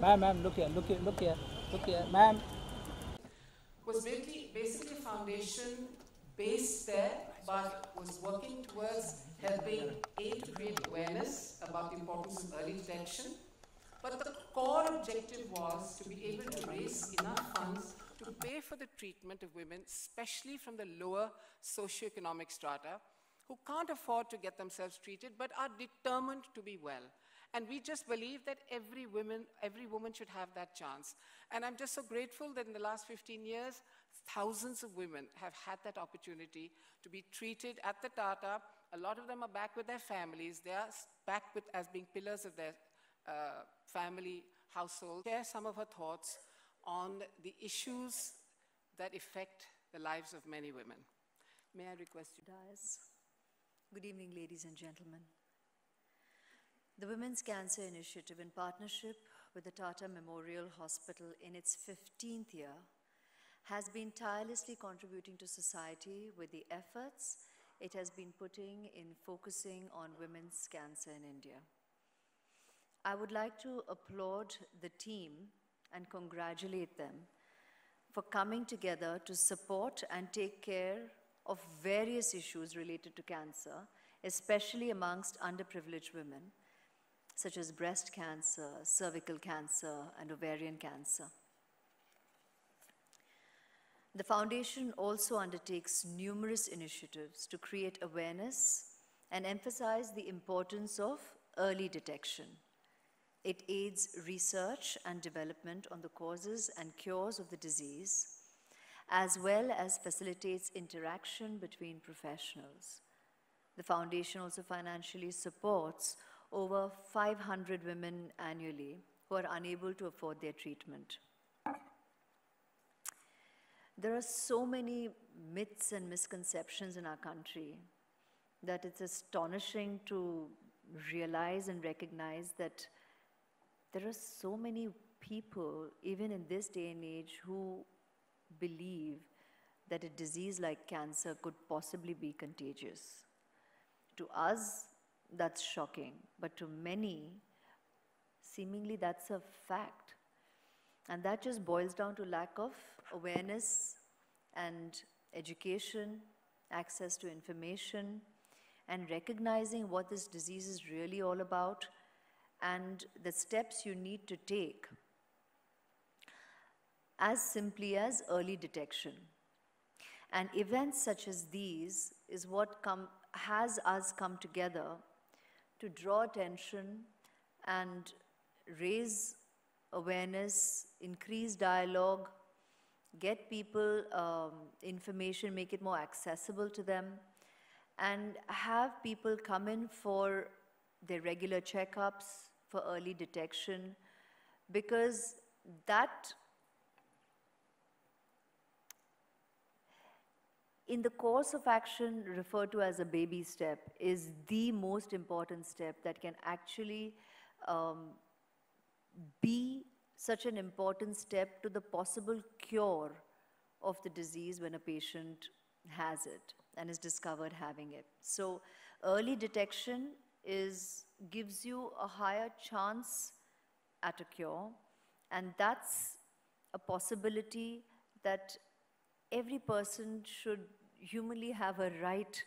Ma'am, ma'am, look here, look here, look here, look here, ma'am. Was basically, basically foundation based there, but was working towards helping A to create awareness about the importance of early detection. But the core objective was to be able to raise enough funds to pay for the treatment of women, especially from the lower socioeconomic strata, who can't afford to get themselves treated but are determined to be well. And we just believe that every woman, every woman should have that chance. And I'm just so grateful that in the last 15 years, thousands of women have had that opportunity to be treated at the Tata. A lot of them are back with their families. They are back with, as being pillars of their uh, family household. Share some of her thoughts on the issues that affect the lives of many women. May I request you? Dais. Good evening, ladies and gentlemen. The Women's Cancer Initiative, in partnership with the Tata Memorial Hospital in its 15th year, has been tirelessly contributing to society with the efforts it has been putting in focusing on women's cancer in India. I would like to applaud the team and congratulate them for coming together to support and take care of various issues related to cancer, especially amongst underprivileged women, such as breast cancer, cervical cancer, and ovarian cancer. The foundation also undertakes numerous initiatives to create awareness and emphasize the importance of early detection. It aids research and development on the causes and cures of the disease, as well as facilitates interaction between professionals. The foundation also financially supports over 500 women annually who are unable to afford their treatment. There are so many myths and misconceptions in our country that it's astonishing to realize and recognize that there are so many people, even in this day and age, who believe that a disease like cancer could possibly be contagious. To us, that's shocking, but to many, seemingly that's a fact. And that just boils down to lack of awareness and education, access to information, and recognizing what this disease is really all about and the steps you need to take as simply as early detection. And events such as these is what come, has us come together to draw attention and raise awareness, increase dialogue, get people um, information, make it more accessible to them, and have people come in for their regular checkups, for early detection, because that in the course of action referred to as a baby step is the most important step that can actually um, be such an important step to the possible cure of the disease when a patient has it and is discovered having it. So early detection is, gives you a higher chance at a cure and that's a possibility that every person should humanly have a right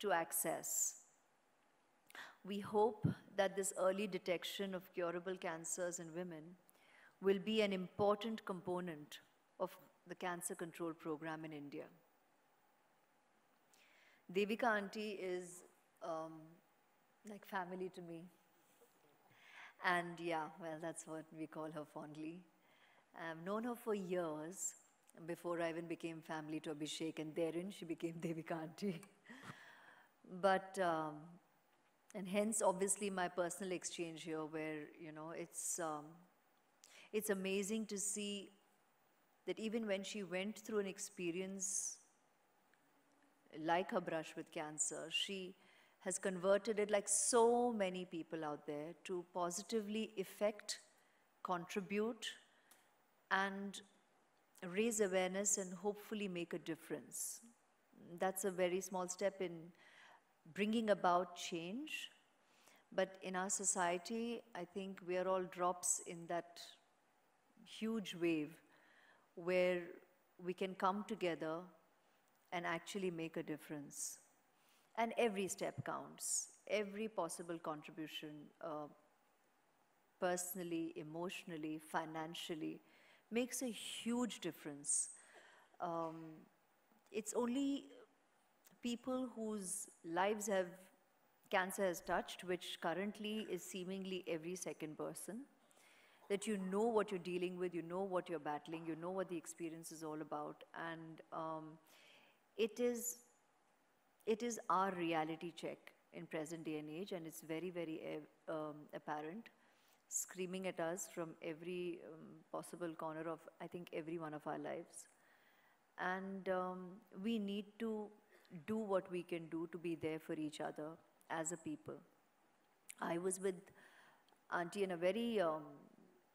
to access. We hope that this early detection of curable cancers in women will be an important component of the cancer control program in India. Devika auntie is um, like family to me. And yeah, well, that's what we call her fondly. I've known her for years before I even became family to Abhishek, and therein she became Devika auntie. but, um, and hence obviously my personal exchange here where, you know, it's, um, it's amazing to see that even when she went through an experience like her brush with cancer, she has converted it, like so many people out there, to positively affect, contribute, and raise awareness and hopefully make a difference. That's a very small step in bringing about change. But in our society, I think we are all drops in that huge wave where we can come together and actually make a difference. And every step counts, every possible contribution, uh, personally, emotionally, financially, makes a huge difference. Um, it's only people whose lives have cancer has touched, which currently is seemingly every second person, that you know what you're dealing with, you know what you're battling, you know what the experience is all about, and um, it is it is our reality check in present day and age, and it's very very uh, um, apparent, screaming at us from every um, possible corner of I think every one of our lives, and um, we need to do what we can do to be there for each other as a people. I was with Auntie in a very, um,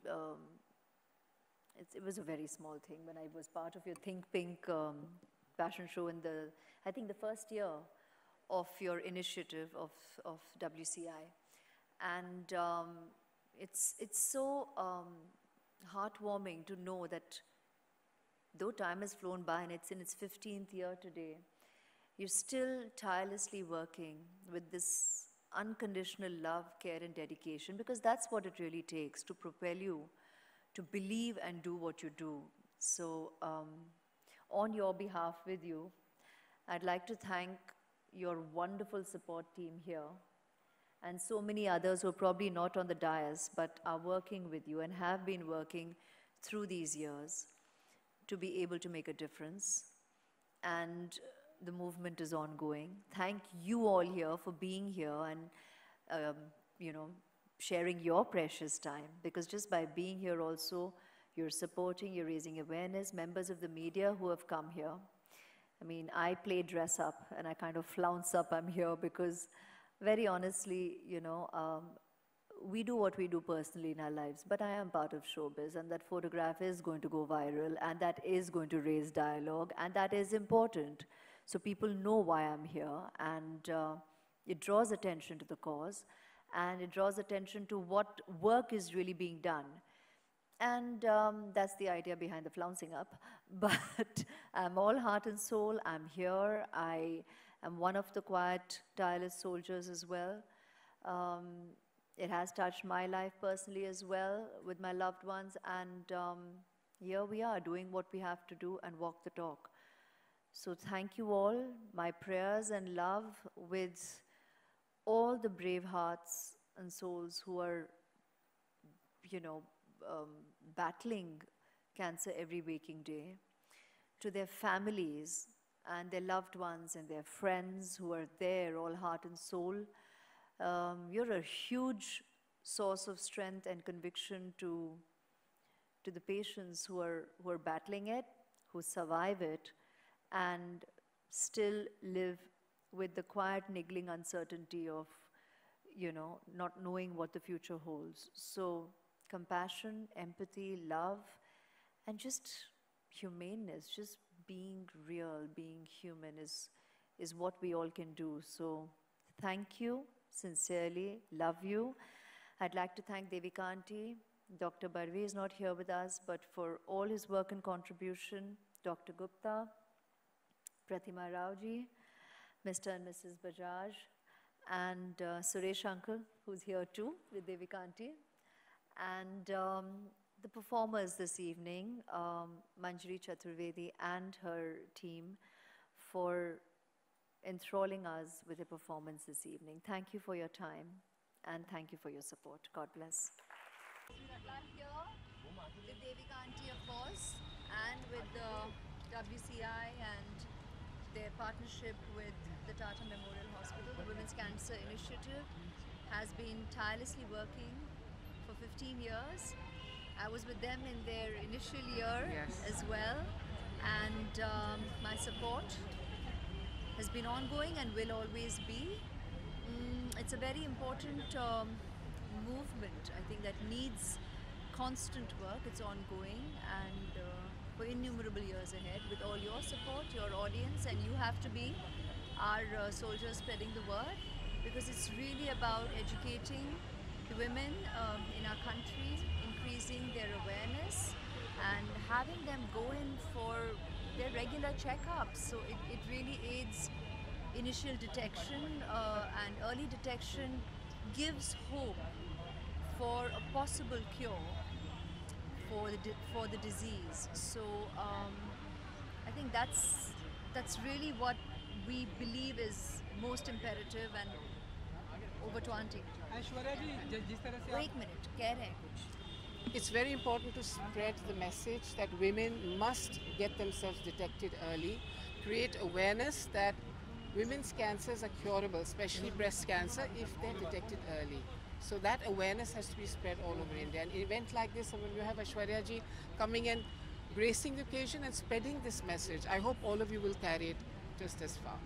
um, it was a very small thing when I was part of your Think Pink um, fashion show in the, I think the first year of your initiative of, of WCI. And um, it's, it's so um, heartwarming to know that though time has flown by and it's in its 15th year today, you're still tirelessly working with this unconditional love, care, and dedication because that's what it really takes to propel you to believe and do what you do. So, um, on your behalf, with you, I'd like to thank your wonderful support team here and so many others who are probably not on the dais but are working with you and have been working through these years to be able to make a difference. And the movement is ongoing. Thank you all here for being here and, um, you know, sharing your precious time because just by being here also, you're supporting, you're raising awareness, members of the media who have come here. I mean, I play dress up and I kind of flounce up, I'm here because very honestly, you know, um, we do what we do personally in our lives, but I am part of showbiz, and that photograph is going to go viral, and that is going to raise dialogue, and that is important. So people know why I'm here, and uh, it draws attention to the cause, and it draws attention to what work is really being done. And um, that's the idea behind the flouncing up. But I'm all heart and soul. I'm here. I am one of the quiet, tireless soldiers as well. Um, it has touched my life personally as well with my loved ones. And um, here we are doing what we have to do and walk the talk. So thank you all. My prayers and love with all the brave hearts and souls who are, you know, um, battling cancer every waking day, to their families and their loved ones and their friends who are there, all heart and soul. Um, you're a huge source of strength and conviction to, to the patients who are, who are battling it, who survive it, and still live with the quiet, niggling uncertainty of, you know, not knowing what the future holds. So, compassion, empathy, love, and just humaneness, just being real, being human is, is what we all can do. So, thank you sincerely, love you. I'd like to thank Devika Aunty. Dr. Badwe is not here with us, but for all his work and contribution, Dr. Gupta, Pratima Raoji, Mr. and Mrs. Bajaj, and uh, Suresh Uncle, who's here too with Devika Aunty, and um, the performers this evening, um, Manjari Chaturvedi and her team, for enthralling us with a performance this evening. Thank you for your time and thank you for your support. God bless. I'm here with Devika Aunty, of course, and with the WCI and their partnership with the Tata Memorial Hospital, the Women's Cancer Initiative, has been tirelessly working for 15 years. I was with them in their initial year Yes. as well, and um, my support has been ongoing and will always be. Mm, it's a very important um, movement, I think, that needs constant work. It's ongoing and uh, for innumerable years ahead with all your support, your audience, and you have to be our uh, soldiers spreading the word because it's really about educating the women um, in our country, increasing their awareness, and having them go in for their regular checkups. So it, it really aids initial detection uh, and early detection gives hope for a possible cure for the di- for the disease. So um, I think that's that's really what we believe is most imperative and over to auntie. Aishwarya जी जिस जिस तरह से Wait a minute, कह रहे हैं कुछ. it's very important to spread the message that women must get themselves detected early, create awareness that women's cancers are curable, especially breast cancer, if they're detected early. So that awareness has to be spread all over India. An event like this, when you have Aishwarya ji coming and gracing the occasion and spreading this message, I hope all of you will carry it just as far.